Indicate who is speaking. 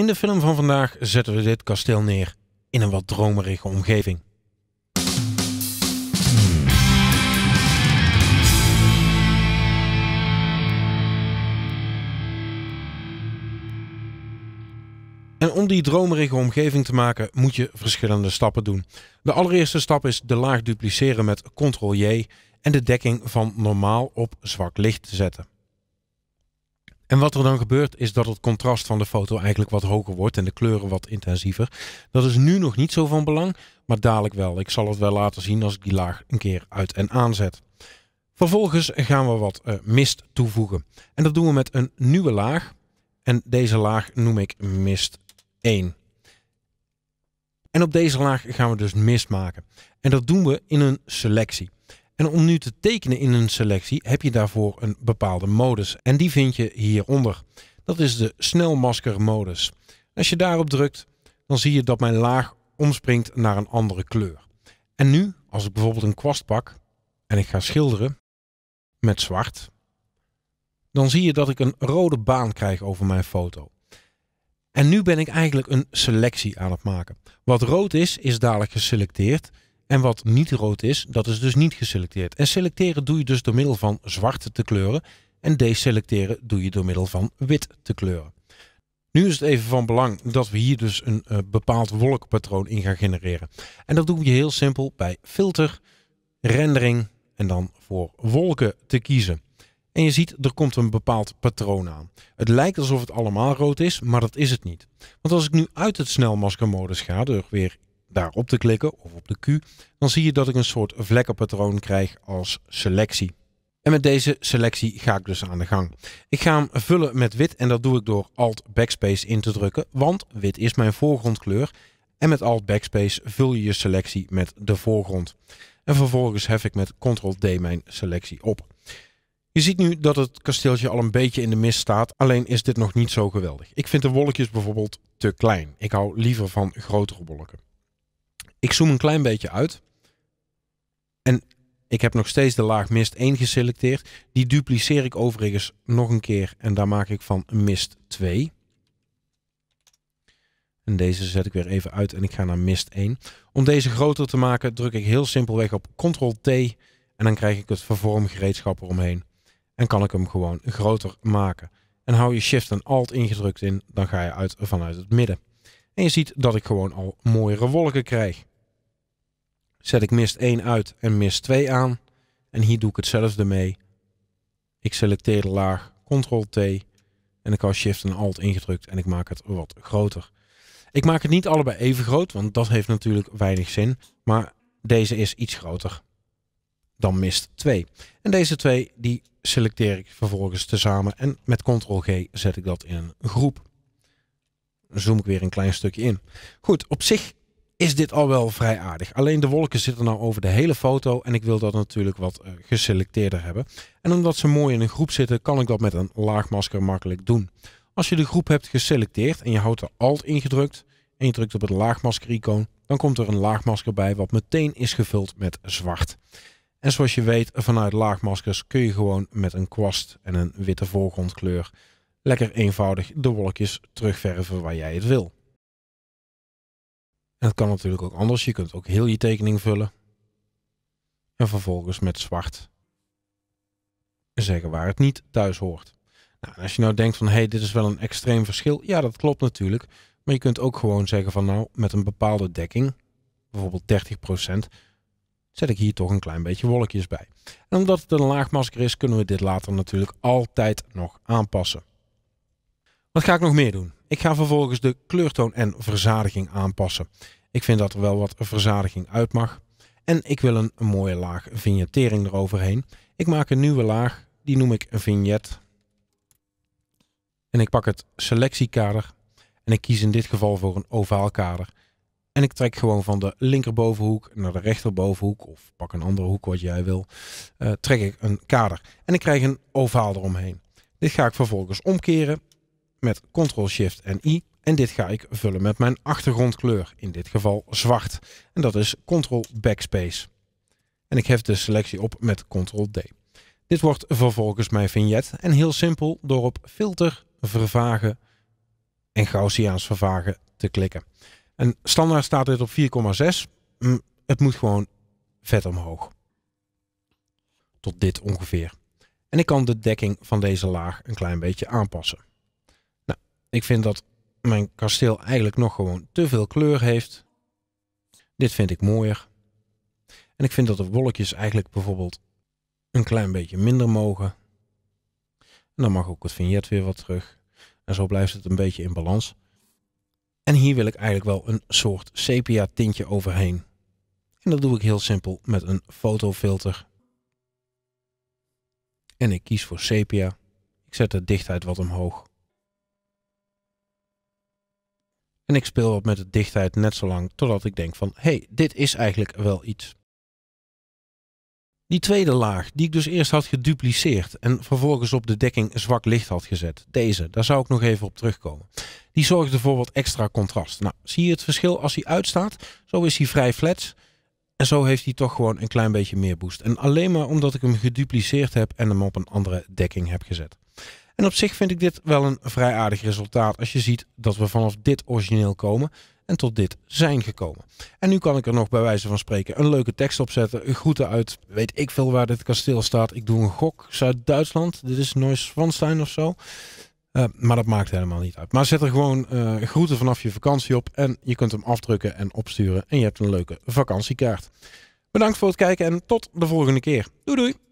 Speaker 1: In de film van vandaag zetten we dit kasteel neer in een wat dromerige omgeving. En om die dromerige omgeving te maken moet je verschillende stappen doen. De allereerste stap is de laag dupliceren met Ctrl-J en de dekking van normaal op zwak licht te zetten. En wat er dan gebeurt is dat het contrast van de foto eigenlijk wat hoger wordt en de kleuren wat intensiever. Dat is nu nog niet zo van belang, maar dadelijk wel. Ik zal het wel laten zien als ik die laag een keer uit en aanzet. Vervolgens gaan we wat uh, mist toevoegen. En dat doen we met een nieuwe laag. En deze laag noem ik mist 1. En op deze laag gaan we dus mist maken. En dat doen we in een selectie. En om nu te tekenen in een selectie heb je daarvoor een bepaalde modus. En die vind je hieronder. Dat is de snelmasker modus. Als je daarop drukt, dan zie je dat mijn laag omspringt naar een andere kleur. En nu, als ik bijvoorbeeld een kwast pak en ik ga schilderen met zwart, dan zie je dat ik een rode baan krijg over mijn foto. En nu ben ik eigenlijk een selectie aan het maken. Wat rood is, is dadelijk geselecteerd. En wat niet rood is, dat is dus niet geselecteerd. En selecteren doe je dus door middel van zwart te kleuren. En deselecteren doe je door middel van wit te kleuren. Nu is het even van belang dat we hier dus een uh, bepaald wolkpatroon in gaan genereren. En dat doen we heel simpel bij filter, rendering en dan voor wolken te kiezen. En je ziet, er komt een bepaald patroon aan. Het lijkt alsof het allemaal rood is, maar dat is het niet. Want als ik nu uit het snelmaskermodus ga, door weer daarop te klikken of op de Q, dan zie je dat ik een soort vlekkenpatroon krijg als selectie. En met deze selectie ga ik dus aan de gang. Ik ga hem vullen met wit en dat doe ik door Alt Backspace in te drukken, want wit is mijn voorgrondkleur. En met Alt Backspace vul je je selectie met de voorgrond. En vervolgens hef ik met Ctrl D mijn selectie op. Je ziet nu dat het kasteeltje al een beetje in de mist staat, alleen is dit nog niet zo geweldig. Ik vind de wolkjes bijvoorbeeld te klein. Ik hou liever van grotere wolken. Ik zoom een klein beetje uit. En ik heb nog steeds de laag mist 1 geselecteerd. Die dupliceer ik overigens nog een keer en daar maak ik van mist 2. En deze zet ik weer even uit en ik ga naar mist 1. Om deze groter te maken druk ik heel simpelweg op Ctrl T en dan krijg ik het vervormgereedschap eromheen. En kan ik hem gewoon groter maken. En hou je Shift en Alt ingedrukt in, dan ga je uit vanuit het midden. En je ziet dat ik gewoon al mooiere wolken krijg. Zet ik mist 1 uit en mist 2 aan. En hier doe ik hetzelfde mee. Ik selecteer de laag, Ctrl T. En ik hou Shift en Alt ingedrukt en ik maak het wat groter. Ik maak het niet allebei even groot, want dat heeft natuurlijk weinig zin. Maar deze is iets groter dan mist 2. En deze twee die selecteer ik vervolgens tezamen en met Ctrl-G zet ik dat in een groep. Zoom ik weer een klein stukje in. Goed, op zich is dit al wel vrij aardig. Alleen de wolken zitten nou over de hele foto en ik wil dat natuurlijk wat uh, geselecteerder hebben. En omdat ze mooi in een groep zitten, kan ik dat met een laagmasker makkelijk doen. Als je de groep hebt geselecteerd en je houdt er Alt ingedrukt en je drukt op het laagmasker icoon, dan komt er een laagmasker bij wat meteen is gevuld met zwart. En zoals je weet, vanuit laagmaskers kun je gewoon met een kwast en een witte voorgrondkleur lekker eenvoudig de wolkjes terugverven waar jij het wil. En het kan natuurlijk ook anders. Je kunt ook heel je tekening vullen. En vervolgens met zwart zeggen waar het niet thuis hoort. Nou, als je nou denkt van hé, hey, dit is wel een extreem verschil. Ja, dat klopt natuurlijk. Maar je kunt ook gewoon zeggen van nou, met een bepaalde dekking, bijvoorbeeld 30%, zet ik hier toch een klein beetje wolkjes bij. En omdat het een laagmasker is, kunnen we dit later natuurlijk altijd nog aanpassen. Wat ga ik nog meer doen? Ik ga vervolgens de kleurtoon en verzadiging aanpassen. Ik vind dat er wel wat verzadiging uit mag. En ik wil een, mooie laag vignettering eroverheen. Ik maak een nieuwe laag, die noem ik een vignet. En ik pak het selectiekader en ik kies in dit geval voor een ovaal kader. En ik trek gewoon van de linkerbovenhoek naar de rechterbovenhoek, of pak een andere hoek wat jij wil, uh, trek ik een kader. En ik krijg een ovaal eromheen. Dit ga ik vervolgens omkeren met Ctrl-Shift en I. En dit ga ik vullen met mijn achtergrondkleur, in dit geval zwart. En dat is Ctrl-Backspace. En ik hef de selectie op met Ctrl-D. Dit wordt vervolgens mijn vignet. En heel simpel door op filter, vervagen en Gaussiaans vervagen te klikken. En standaard staat dit op 4,6. Mm, het moet gewoon vet omhoog. Tot dit ongeveer. En ik kan de dekking van deze laag een klein beetje aanpassen. Ik vind dat mijn kasteel eigenlijk nog gewoon te veel kleur heeft. Dit vind ik mooier. En ik vind dat de wolkjes eigenlijk bijvoorbeeld een klein beetje minder mogen. En dan mag ook het vignet weer wat terug. En zo blijft het een beetje in balans. En hier wil ik eigenlijk wel een soort sepia tintje overheen. En dat doe ik heel simpel met een fotofilter. En ik kies voor sepia. Ik zet de dichtheid wat omhoog. En ik speel wat met de dichtheid net zo lang totdat ik denk van, hey, dit is eigenlijk wel iets. Die tweede laag, die ik dus eerst had gedupliceerd en vervolgens op de dekking zwak licht had gezet. Deze, daar zou ik nog even op terugkomen. Die zorgde voor wat extra contrast. Nou, zie je het verschil als hij uitstaat? Zo is hij vrij flat. En zo heeft hij toch gewoon een klein beetje meer boost. En alleen maar omdat ik hem gedupliceerd heb en hem op een andere dekking heb gezet. En op zich vind ik dit wel een vrij aardig resultaat als je ziet dat we vanaf dit origineel komen en tot dit zijn gekomen. En nu kan ik er nog bij wijze van spreken een leuke tekst op zetten. Een groeten uit, weet ik veel waar dit kasteel staat. Ik doe een gok, Zuid-Duitsland. Dit is Neuschwanstein of zo. Uh, maar dat maakt helemaal niet uit. Maar zet er gewoon uh, groeten vanaf je vakantie op. En je kunt hem afdrukken en opsturen. En je hebt een leuke vakantiekaart. Bedankt voor het kijken en tot de volgende keer. Doei doei!